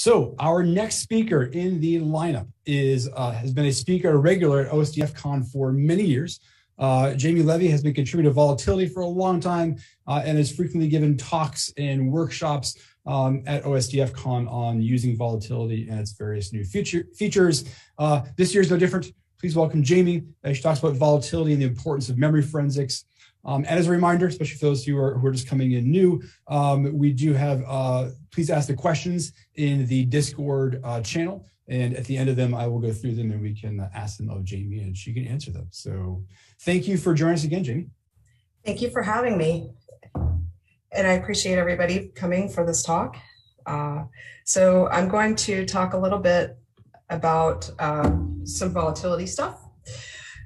So our next speaker in the lineup is uh, has been a speaker regular at OSDF Con for many years. Uh, Jamie Levy has been contributing to volatility for a long time uh, and has frequently given talks and workshops um, at OSDF Con on using volatility and its various new feature, features. Uh, this year is no different. Please welcome Jamie. she talks about volatility and the importance of memory forensics. Um, and as a reminder, especially for those who are, who are just coming in new, um, we do have, uh, please ask the questions in the Discord uh, channel. And at the end of them, I will go through them and we can ask them of Jamie and she can answer them. So thank you for joining us again, Jamie. Thank you for having me. And I appreciate everybody coming for this talk. Uh, so I'm going to talk a little bit about uh, some volatility stuff.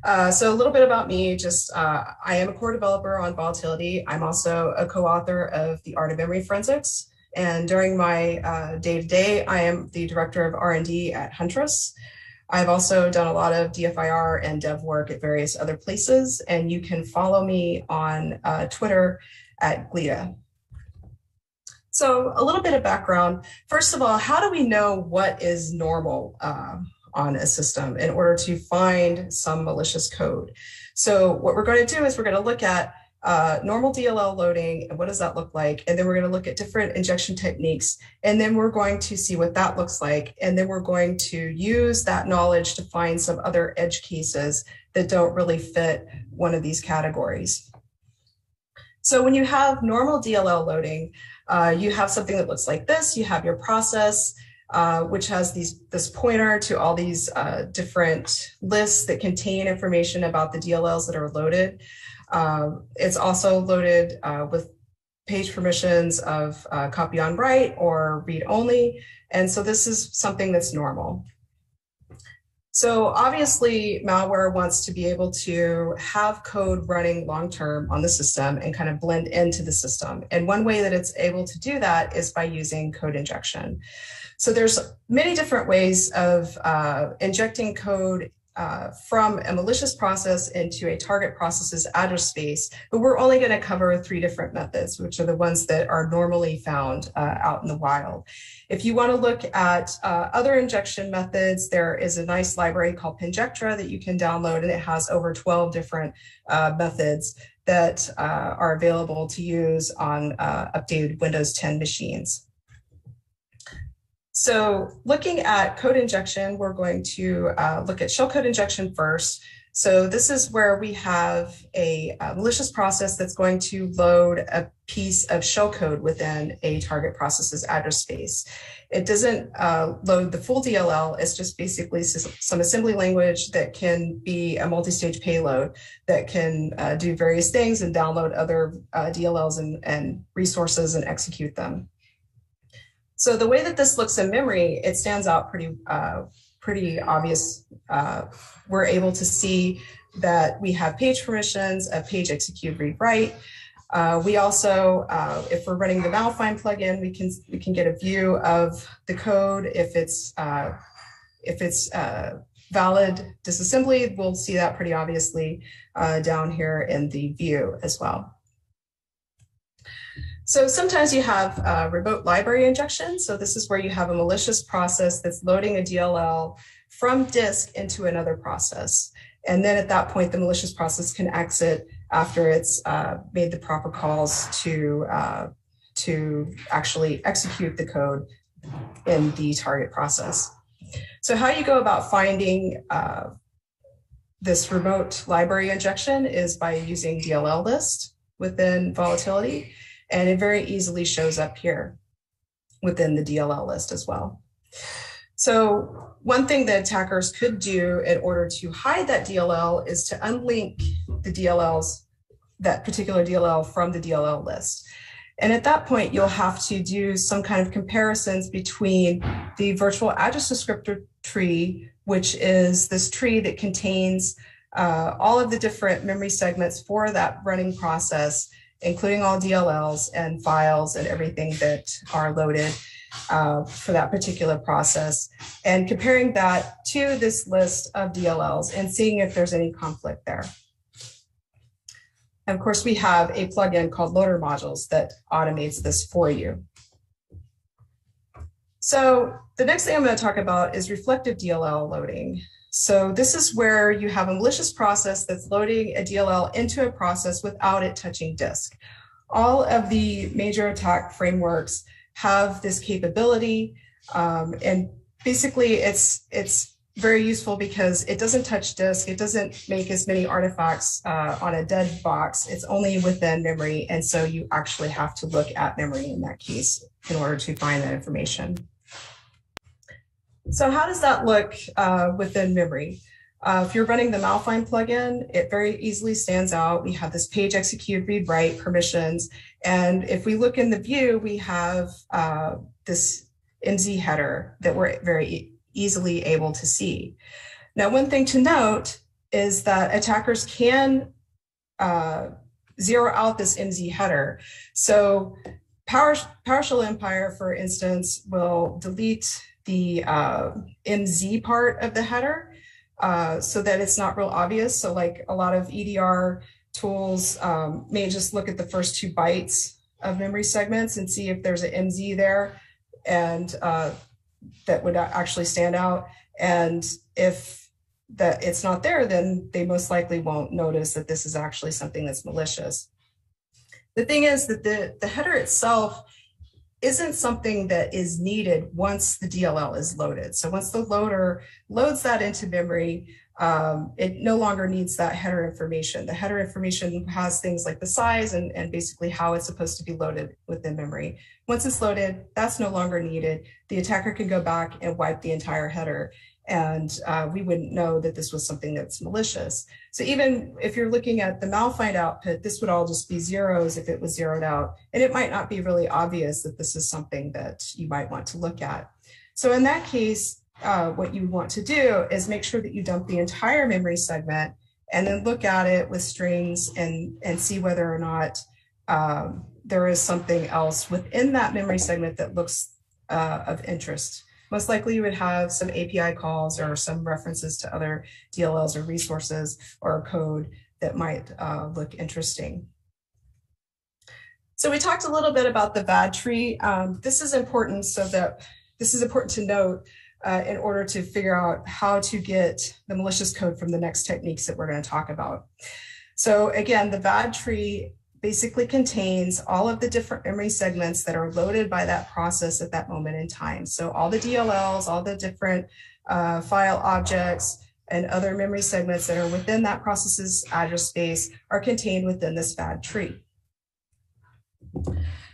Uh, so a little bit about me, just uh, I am a core developer on volatility. I'm also a co-author of The Art of Memory Forensics. And during my uh, day-to-day, I am the director of R&D at Huntress. I've also done a lot of DFIR and dev work at various other places, and you can follow me on uh, Twitter at gleeda. So a little bit of background. First of all, how do we know what is normal? On a system in order to find some malicious code. So what we're going to do is we're going to look at uh, normal DLL loading and what does that look like? And then we're going to look at different injection techniques. And then we're going to see what that looks like. And then we're going to use that knowledge to find some other edge cases that don't really fit one of these categories. So when you have normal DLL loading, uh, you have something that looks like this. You have your process. Uh, which has these this pointer to all these uh, different lists that contain information about the DLLs that are loaded. Uh, it's also loaded uh, with page permissions of uh, copy on write or read only. And so this is something that's normal. So obviously malware wants to be able to have code running long-term on the system and kind of blend into the system. And one way that it's able to do that is by using code injection. So there's many different ways of uh, injecting code uh, from a malicious process into a target process's address space, but we're only going to cover three different methods, which are the ones that are normally found uh, out in the wild. If you want to look at uh, other injection methods, there is a nice library called Pinjectra that you can download, and it has over 12 different uh, methods that uh, are available to use on uh, updated Windows 10 machines. So looking at code injection, we're going to uh, look at shellcode injection first. So this is where we have a, malicious process that's going to load a piece of shellcode within a target process's address space. It doesn't uh, load the full DLL. It's just basically some assembly language that can be a multi-stage payload that can uh, do various things and download other uh, DLLs and, and resources and execute them. So the way that this looks in memory, it stands out pretty, uh, pretty obvious. Uh, we're able to see that we have page permissions, a page execute read write. Uh, we also, uh, if we're running the Malfind plugin, we can we can get a view of the code. If it's uh, if it's uh, valid disassembly, we'll see that pretty obviously down here in the view as well. So sometimes you have uh, remote library injection. So this is where you have a malicious process that's loading a DLL from disk into another process. And then at that point, the malicious process can exit after it's uh, made the proper calls to, uh, to actually execute the code in the target process. So how you go about finding uh, this remote library injection is by using DLL list within volatility. And it very easily shows up here within the DLL list as well. So one thing that attackers could do in order to hide that DLL is to unlink the DLLs, that particular DLL from the DLL list. And at that point, you'll have to do some kind of comparisons between the virtual address descriptor tree, which is this tree that contains uh, all of the different memory segments for that running process including all DLLs and files and everything that are loaded uh, for that particular process, and comparing that to this list of DLLs and seeing if there's any conflict there. And of course, we have a plugin called Loader Modules that automates this for you. So the next thing I'm going to talk about is reflective DLL loading. So this is where you have a malicious process that's loading a DLL into a process without it touching disk. All of the major attack frameworks have this capability. Um, and basically it's, it's very useful because it doesn't touch disk. It doesn't make as many artifacts uh, on a dead box. It's only within memory. And so you actually have to look at memory in that case in order to find that information. So how does that look uh, within memory? Uh, if you're running the Malfind plugin, it very easily stands out. We have this page execute, read, write permissions. And if we look in the view, we have uh, this MZ header that we're very easily able to see. Now, one thing to note is that attackers can uh, zero out this MZ header. So Power, PowerShell Empire, for instance, will delete the uh, MZ part of the header uh, so that it's not real obvious. So like a lot of EDR tools um, may just look at the first two bytes of memory segments and see if there's an MZ there and uh, that would actually stand out. And if that it's not there, then they most likely won't notice that this is actually something that's malicious. The thing is that the, the header itself isn't something that is needed once the DLL is loaded. So once the loader loads that into memory, um, it no longer needs that header information. The header information has things like the size and, and basically how it's supposed to be loaded within memory. Once it's loaded, that's no longer needed. The attacker can go back and wipe the entire header and uh, we wouldn't know that this was something that's malicious. So even if you're looking at the malfind output, this would all just be zeros if it was zeroed out, and it might not be really obvious that this is something that you might want to look at. So in that case, uh, what you want to do is make sure that you dump the entire memory segment and then look at it with strings and, and see whether or not um, there is something else within that memory segment that looks uh, of interest most likely you would have some API calls or some references to other DLLs or resources or code that might uh, look interesting. So we talked a little bit about the VAD tree. Um, this is important so that this is important to note uh, in order to figure out how to get the malicious code from the next techniques that we're going to talk about. So again, the VAD tree basically contains all of the different memory segments that are loaded by that process at that moment in time. So all the DLLs, all the different uh, file objects, and other memory segments that are within that process's address space are contained within this VAD tree.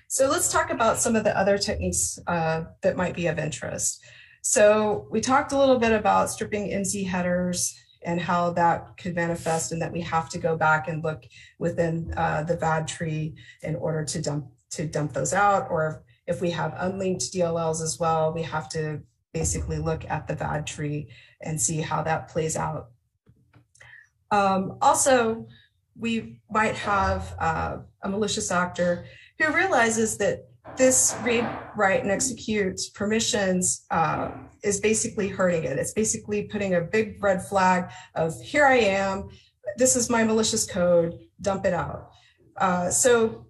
So let's talk about some of the other techniques uh, that might be of interest. So we talked a little bit about stripping MZ headers and how that could manifest and that we have to go back and look within uh, the VAD tree in order to dump to dump those out or if we have unlinked DLLs as well, we have to basically look at the VAD tree and see how that plays out. Um, also, we might have uh, a malicious actor who realizes that this read, write, and execute permissions uh, is basically hurting it. It's basically putting a big red flag of here I am, this is my malicious code, dump it out. Uh, so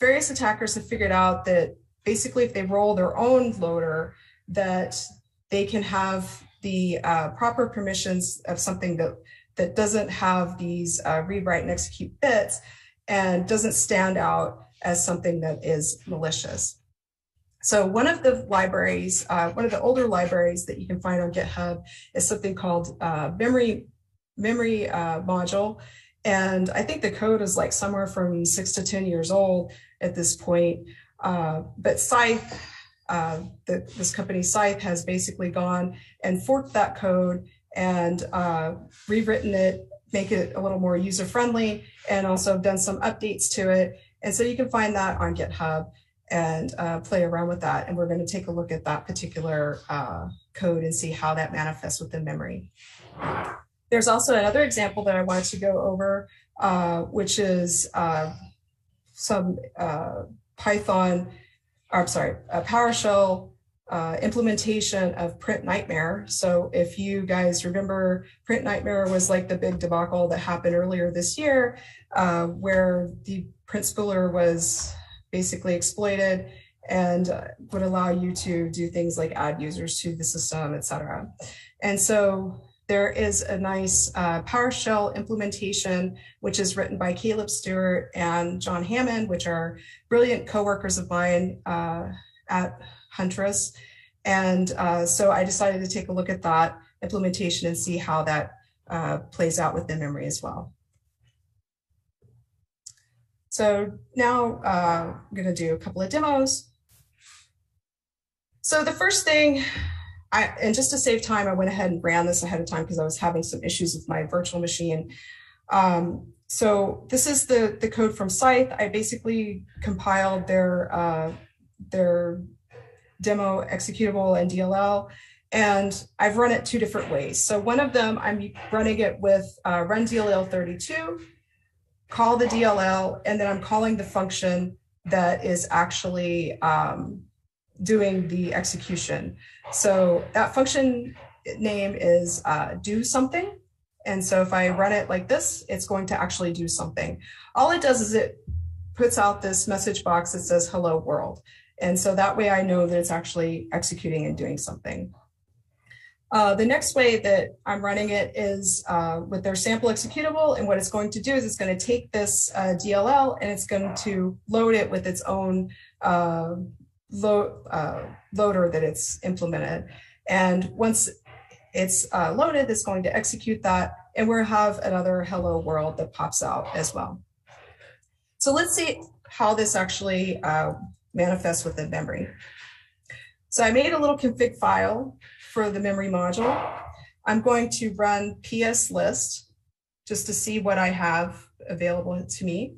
various attackers have figured out that basically if they roll their own loader, that they can have the uh, proper permissions of something that, that doesn't have these uh, read, write, and execute bits and doesn't stand out as something that is malicious. So one of the libraries, uh, one of the older libraries that you can find on GitHub is something called uh, memory memory uh, module. And I think the code is like somewhere from six to 10 years old at this point. Uh, but Scythe, uh, the, this company Scythe has basically gone and forked that code and uh, rewritten it, make it a little more user friendly, and also done some updates to it and so you can find that on GitHub and uh, play around with that. And we're going to take a look at that particular uh, code and see how that manifests within memory. There's also another example that I wanted to go over, uh, which is uh, some uh, Python, or I'm sorry, a PowerShell uh, implementation of Print Nightmare. So if you guys remember, Print Nightmare was like the big debacle that happened earlier this year, uh, where the print spooler was basically exploited and uh, would allow you to do things like add users to the system, et cetera. And so there is a nice uh, PowerShell implementation, which is written by Caleb Stewart and John Hammond, which are brilliant coworkers of mine uh, at Huntress. And uh, so I decided to take a look at that implementation and see how that uh, plays out within memory as well. So now uh, I'm going to do a couple of demos. So the first thing, I, and just to save time, I went ahead and ran this ahead of time because I was having some issues with my virtual machine. Um, so this is the, the code from Scythe. I basically compiled their, uh, their demo executable and DLL, and I've run it two different ways. So one of them, I'm running it with uh, run DLL 32, call the DLL, and then I'm calling the function that is actually um, doing the execution. So that function name is uh, do something. And so if I run it like this, it's going to actually do something. All it does is it puts out this message box that says hello world. And so that way I know that it's actually executing and doing something. Uh, the next way that I'm running it is uh, with their sample executable. And what it's going to do is it's going to take this uh, DLL and it's going to load it with its own uh, lo uh, loader that it's implemented. And once it's uh, loaded, it's going to execute that. And we'll have another hello world that pops out as well. So let's see how this actually manifests within memory. So I made a little config file for the memory module. I'm going to run ps list just to see what I have available to me.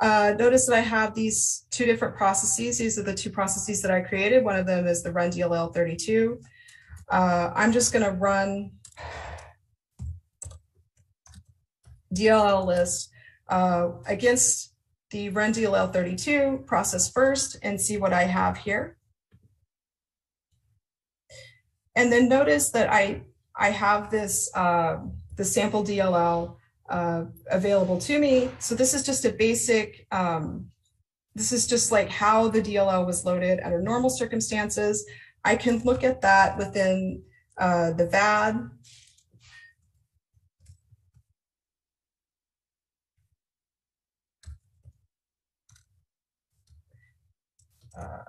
Uh, notice that I have these two different processes. These are the two processes that I created. One of them is the run DLL 32. Uh, I'm just going to run DLL list uh, against the run DLL 32 process first and see what I have here. And then notice that I, I have this, uh, the sample DLL uh, available to me. So this is just a basic, um, this is just like how the DLL was loaded under normal circumstances. I can look at that within uh, the VAD. Uh,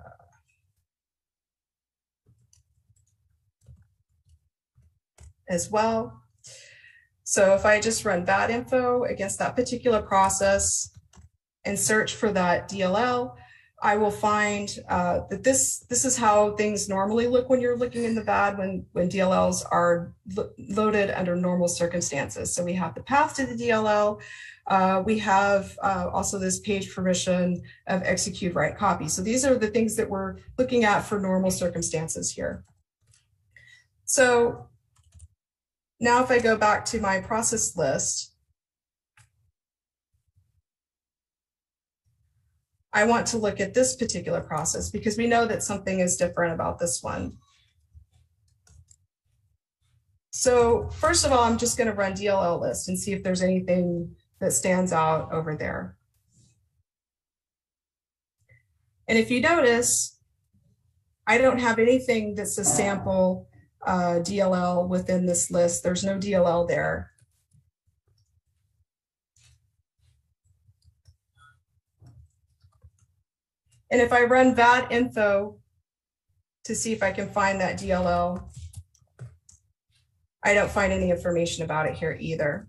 as well. So if I just run VAD info against that particular process and search for that DLL, I will find uh, that this this is how things normally look when you're looking in the VAD when, when DLLs are lo loaded under normal circumstances. So we have the path to the DLL. Uh, we have uh, also this page permission of execute write copy. So these are the things that we're looking at for normal circumstances here. So now if I go back to my process list, I want to look at this particular process because we know that something is different about this one. So first of all, I'm just going to run DLL list and see if there's anything that stands out over there. And if you notice, I don't have anything that's a sample uh, DLL within this list. There's no DLL there. And if I run VAD info to see if I can find that DLL, I don't find any information about it here either.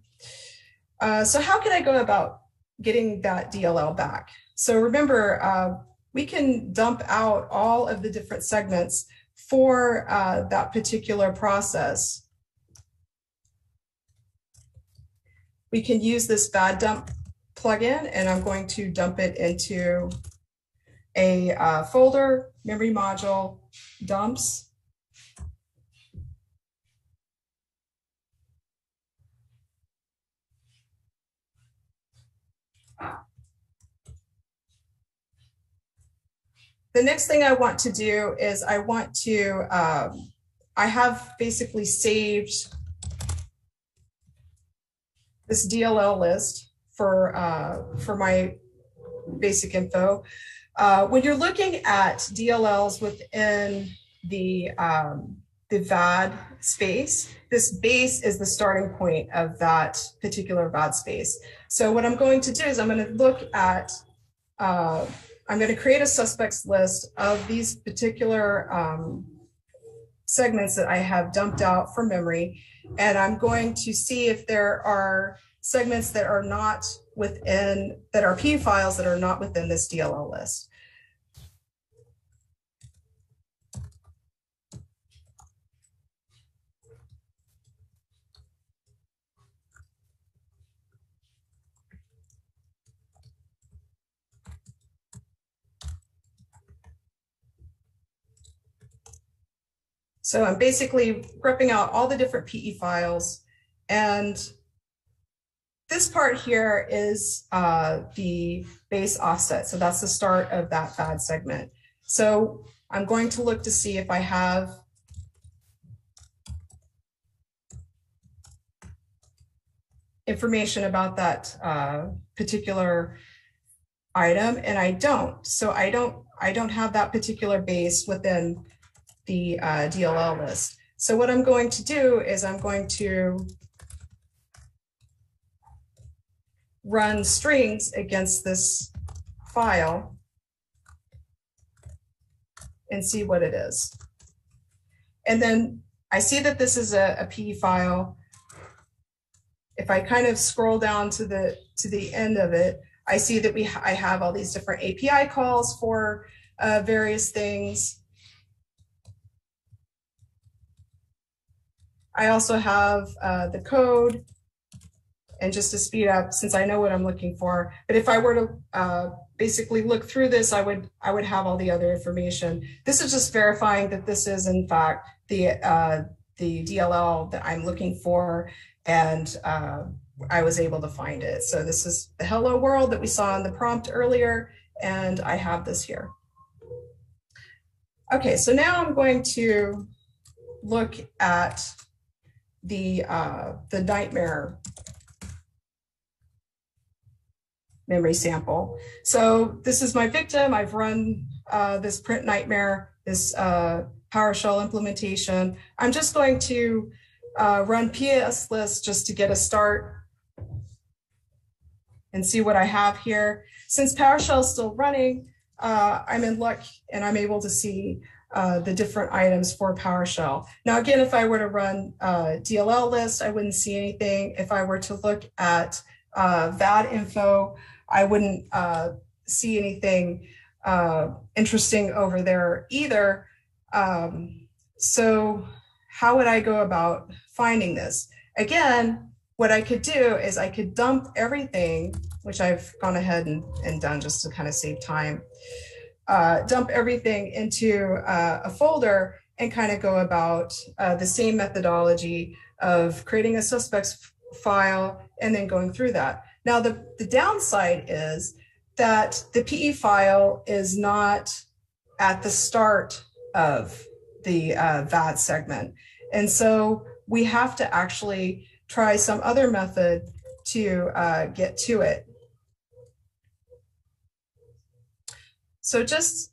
Uh, so how can I go about getting that DLL back? So remember, uh, we can dump out all of the different segments for uh, that particular process. We can use this VAD dump plugin, and I'm going to dump it into a uh, folder, memory module, dumps. The next thing I want to do is I want to, um, I have basically saved this DLL list for, uh, for my basic info. Uh, when you're looking at DLLs within the, um, the VAD space, this base is the starting point of that particular VAD space. So what I'm going to do is I'm going to look at, uh, I'm going to create a suspects list of these particular um, segments that I have dumped out from memory. And I'm going to see if there are segments that are not within, that are PE files that are not within this DLL list. So I'm basically ripping out all the different PE files. And this part here is uh, the base offset. So that's the start of that VAD segment. So I'm going to look to see if I have information about that uh, particular item and I don't. So I don't I don't have that particular base within the uh, DLL list. So what I'm going to do is I'm going to run strings against this file and see what it is. And then I see that this is a, a PE file. If I kind of scroll down to the to the end of it, I see that we I have all these different API calls for uh, various things. I also have uh, the code and just to speed up since I know what I'm looking for. But if I were to uh, basically look through this, I would I would have all the other information. This is just verifying that this is in fact the uh, the DLL that I'm looking for, and uh, I was able to find it. So this is the hello world that we saw in the prompt earlier, and I have this here. Okay, so now I'm going to look at the uh, the nightmare memory sample. So this is my victim. I've run uh, this print nightmare, this uh, PowerShell implementation. I'm just going to uh, run PS list just to get a start and see what I have here. Since PowerShell is still running, uh, I'm in luck and I'm able to see uh, the different items for PowerShell. Now, again, if I were to run uh, DLL list, I wouldn't see anything. If I were to look at uh, VAD info, I wouldn't uh, see anything uh, interesting over there either. Um, so how would I go about finding this? Again, what I could do is I could dump everything, which I've gone ahead and, and done just to kind of save time, uh, dump everything into uh, a folder and kind of go about uh, the same methodology of creating a suspects file and then going through that. Now, the, the downside is that the PE file is not at the start of the uh, VAD segment. And so we have to actually try some other method to uh, get to it. So just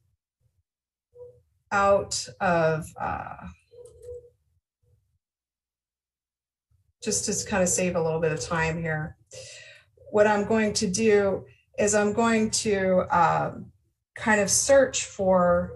out of, uh, just to kind of save a little bit of time here what I'm going to do is I'm going to um, kind of search for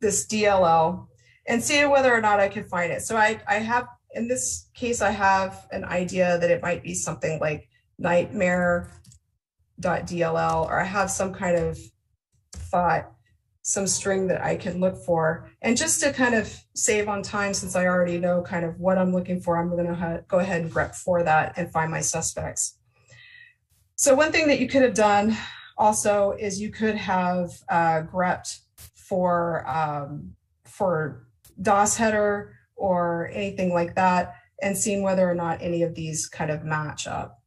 this DLL and see whether or not I can find it. So I, I have in this case, I have an idea that it might be something like nightmare.dll, or I have some kind of thought, some string that I can look for. And just to kind of save on time, since I already know kind of what I'm looking for, I'm going to go ahead and grep for that and find my suspects. So one thing that you could have done also is you could have uh, grepped for um, for DOS header or anything like that, and seeing whether or not any of these kind of match up.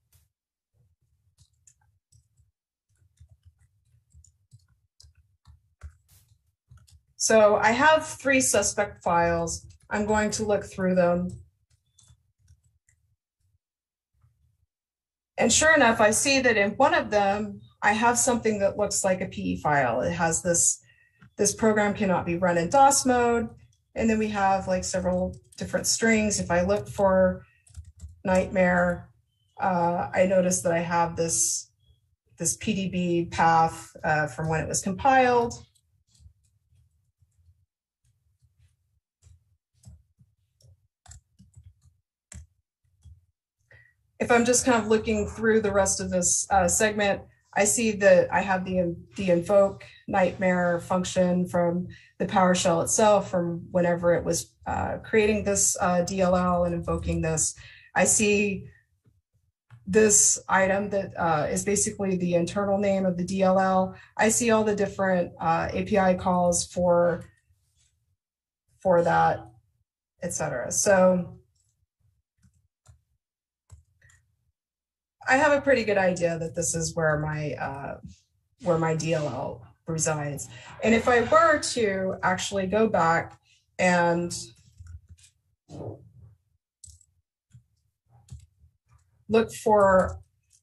So I have three suspect files. I'm going to look through them. And sure enough, I see that in one of them, I have something that looks like a PE file. It has this, this program cannot be run in DOS mode. And then we have like several different strings. If I look for nightmare, uh, I notice that I have this, this PDB path uh, from when it was compiled. If I'm just kind of looking through the rest of this uh, segment, I see that I have the, the invoke nightmare function from the PowerShell itself from whenever it was uh, creating this uh, DLL and invoking this. I see this item that uh, is basically the internal name of the DLL. I see all the different uh, API calls for, for that, etc. So I have a pretty good idea that this is where my uh, where my DLL resides. And if I were to actually go back and look for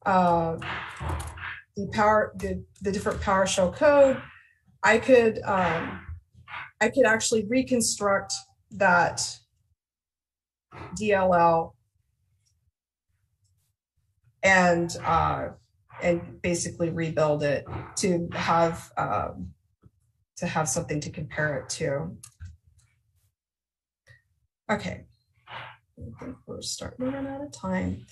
uh, the power, the, the different PowerShell code, I could, um, I could actually reconstruct that DLL and uh, and basically rebuild it to have um, to have something to compare it to. Okay, I think we're starting to run out of time.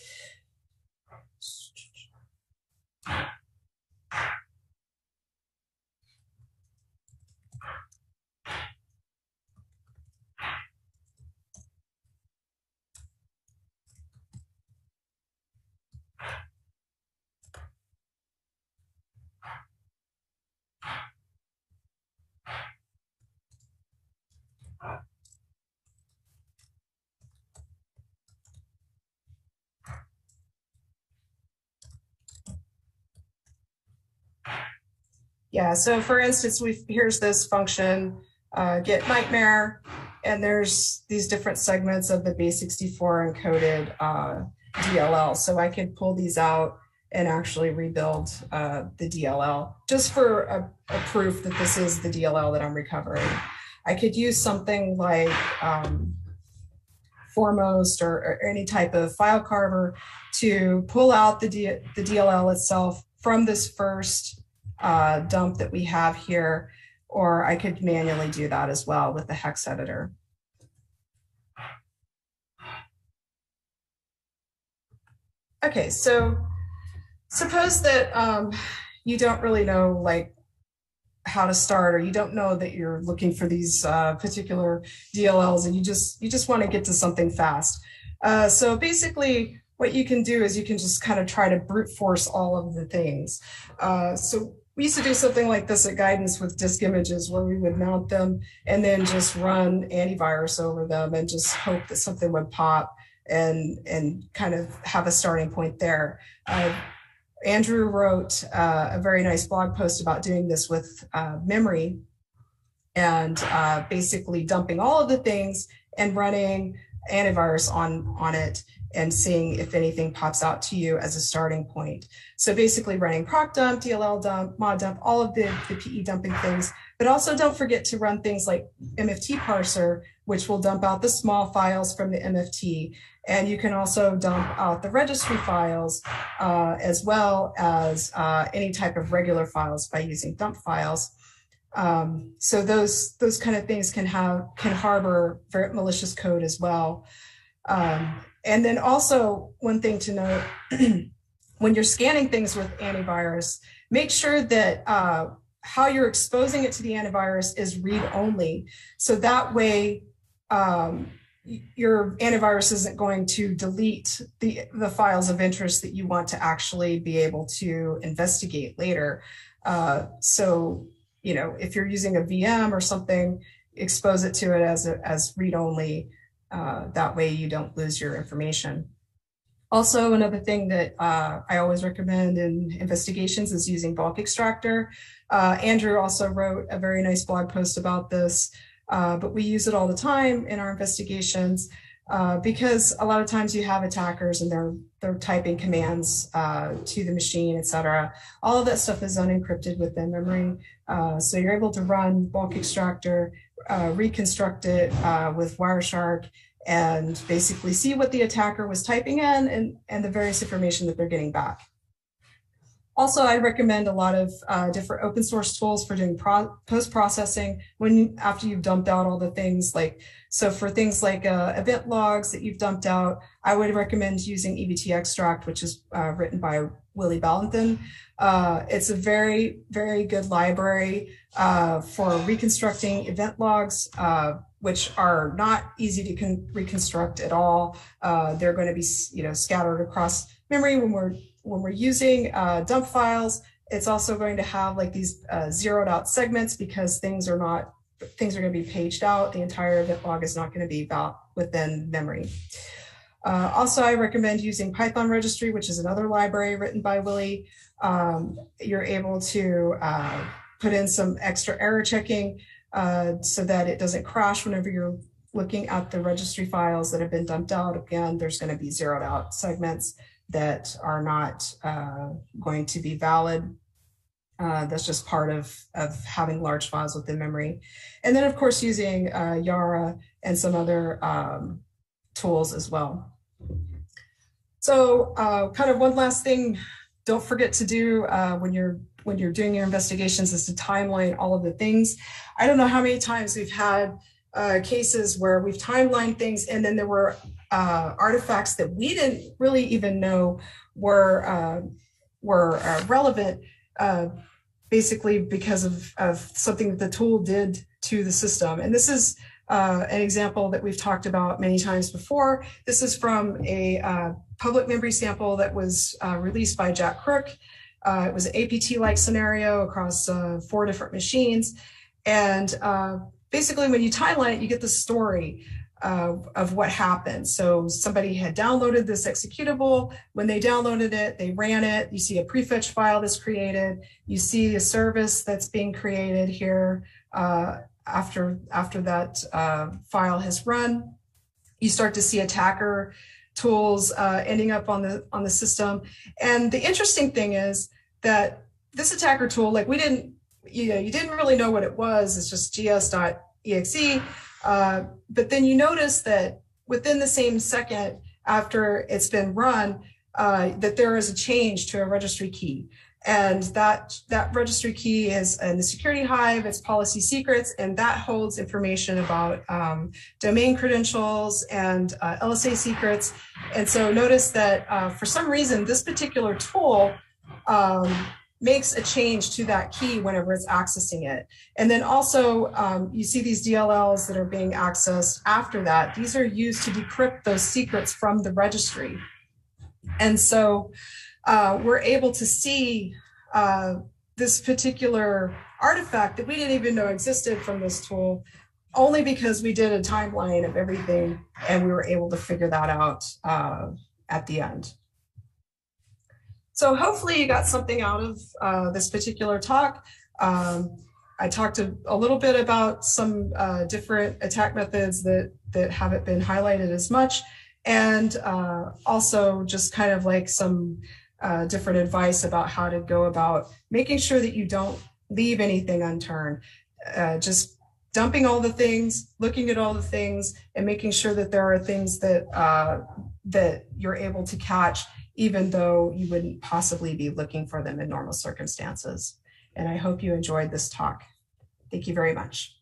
Yeah, so for instance, we here's this function, uh, get nightmare, and there's these different segments of the base64 encoded uh, DLL. So I could pull these out and actually rebuild uh, the DLL just for a, a, proof that this is the DLL that I'm recovering. I could use something like um, Foremost or, or, any type of file carver to pull out the, D, the DLL itself from this first uh, dump that we have here, or I could manually do that as well with the hex editor. Okay, so suppose that um, you don't really know like how to start or you don't know that you're looking for these uh, particular DLLs and you just you just want to get to something fast. Uh, so basically what you can do is you can just kind of try to brute force all of the things. Uh, so we used to do something like this at guidance with disk images where we would mount them and then just run antivirus over them and just hope that something would pop and and kind of have a starting point there. Uh, Andrew wrote uh, a very nice blog post about doing this with uh, memory and uh, basically dumping all of the things and running antivirus on on it and seeing if anything pops out to you as a starting point. So basically running proc dump, DLL dump, mod dump, all of the, the PE dumping things, but also don't forget to run things like MFT parser, which will dump out the small files from the MFT. And you can also dump out the registry files uh, as well as uh, any type of regular files by using dump files. Um, so those those kind of things can have can harbor malicious code as well. Um, and then also one thing to note, when you're scanning things with antivirus, make sure that uh, how you're exposing it to the antivirus is read only. So that way um, your antivirus isn't going to delete the, the files of interest that you want to actually be able to investigate later. Uh, so, you know, if you're using a VM or something, expose it to it as, a, as read only uh, that way you don't lose your information. Also, another thing that uh, I always recommend in investigations is using bulk extractor. Uh, Andrew also wrote a very nice blog post about this, uh, but we use it all the time in our investigations uh, because a lot of times you have attackers and they're they're typing commands uh, to the machine, etc. All of that stuff is unencrypted within memory, uh, so you're able to run bulk extractor, reconstruct it with Wireshark, and basically see what the attacker was typing in and, and the various information that they're getting back. Also, I recommend a lot of uh, different open source tools for doing pro post processing when after you've dumped out all the things like so for things like uh, event logs that you've dumped out, I would recommend using EVTXtract, which is uh, written by Willi Ballenthin. Uh, it's a very very good library uh, for reconstructing event logs uh, which are not easy to con- reconstruct at all. They're going to be, you know, scattered across memory when we're when we're using uh, dump files. It's also going to have like these uh, zeroed out segments because things are not things are going to be paged out. The entire event log is not going to be within memory. Uh, also, I recommend using Python Registry, which is another library written by Willi. Um, you're able to uh, put in some extra error checking uh, so that it doesn't crash whenever you're looking at the registry files that have been dumped out. Again, there's going to be zeroed out segments that are not uh, going to be valid. Uh, that's just part of, of having large files within memory. And then, of course, using uh, Yara and some other um, tools as well. So uh, kind of one last thing, don't forget to do uh, when you're when you're doing your investigations is to timeline all of the things. I don't know how many times we've had uh, cases where we've timelined things and then there were uh, artifacts that we didn't really even know were uh, were uh, relevant, uh, basically because of, of something that the tool did to the system. And this is uh, an example that we've talked about many times before. This is from a public memory sample that was released by Jack Crook. Uh, it was an APT-like scenario across uh, four different machines. And uh, basically when you timeline it, you get the story of what happened. So somebody had downloaded this executable. When they downloaded it, they ran it. You see a prefetch file that's created. You see a service that's being created here uh, after, after that uh, file has run. You start to see attacker tools uh, ending up on the on the system. And the interesting thing is that this attacker tool, like we didn't, you know, you didn't really know what it was. It's just gs.exe. Uh, but then you notice that within the same second after it's been run, uh, that there is a change to a registry key. And that, that registry key is in the security hive, it's policy secrets, and that holds information about um, domain credentials and uh, LSA secrets. And so notice that uh, for some reason, this particular tool um, makes a change to that key whenever it's accessing it. And then also um, you see these DLLs that are being accessed after that. These are used to decrypt those secrets from the registry. And so uh, we're able to see uh, this particular artifact that we didn't even know existed from this tool only because we did a timeline of everything and we were able to figure that out uh, at the end. So hopefully you got something out of uh, this particular talk. Um, I talked a, a, little bit about some uh, different attack methods that, that haven't been highlighted as much, and uh, also just kind of like some uh, different advice about how to go about making sure that you don't leave anything unturned. Uh, just dumping all the things, looking at all the things, and making sure that there are things that uh, that you're able to catch even though you wouldn't possibly be looking for them in normal circumstances. And I hope you enjoyed this talk. Thank you very much.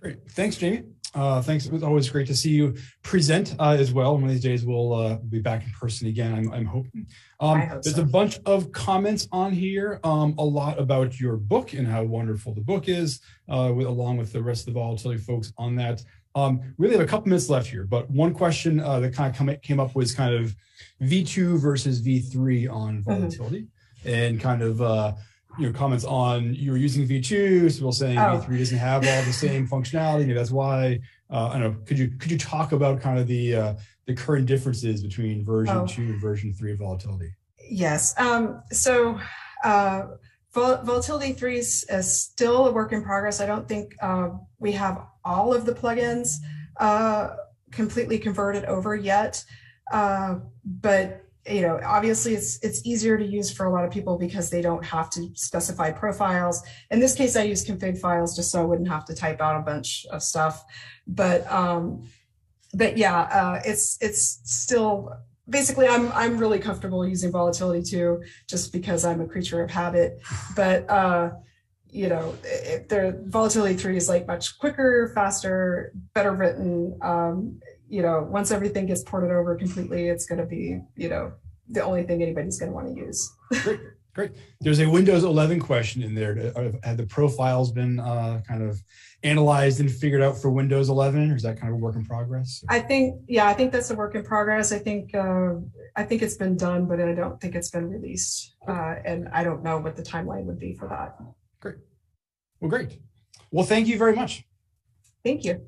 Great. Thanks, Jamie. Uh, thanks. It was always great to see you present uh, as well. One of these days we'll uh, be back in person again, I'm, I'm hoping. Um, hope there's so. a bunch of comments on here, um, a lot about your book and how wonderful the book is, uh, with, along with the rest of the volatility folks on that. Um, we really have a couple minutes left here, but one question uh, that kind of come, came up was kind of V2 versus V3 on mm-hmm. volatility mm-hmm. and kind of uh, you know comments on you were using V2, so people saying oh. V3 doesn't have all the same functionality. Maybe that's why. Uh, I don't know. Could you could you talk about kind of the uh, the current differences between version Oh. two and version three of volatility. Yes. Um, so uh, Vol- Volatility 3 is, is still a work in progress. I don't think uh, we have all of the plugins uh, completely converted over yet. Uh, but you know, obviously, it's it's easier to use for a lot of people because they don't have to specify profiles. In this case, I use config files just so I wouldn't have to type out a bunch of stuff. But um, but yeah, uh, it's it's still basically I'm I'm really comfortable using volatility two, just because I'm a creature of habit. But uh, you know, it, there volatility three is like much quicker, faster, better written. Um, you know, once everything gets ported over completely, it's going to be you know the only thing anybody's going to want to use. Great. There's a Windows 11 question in there. To, uh, have the profiles been uh, kind of analyzed and figured out for Windows 11, or is that kind of a work in progress? I think yeah, I think that's a work in progress. I think uh, I think it's been done, but I don't think it's been released, uh, and I don't know what the timeline would be for that. Great. Well, great. Well, thank you very much. Thank you.